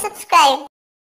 Subscribe.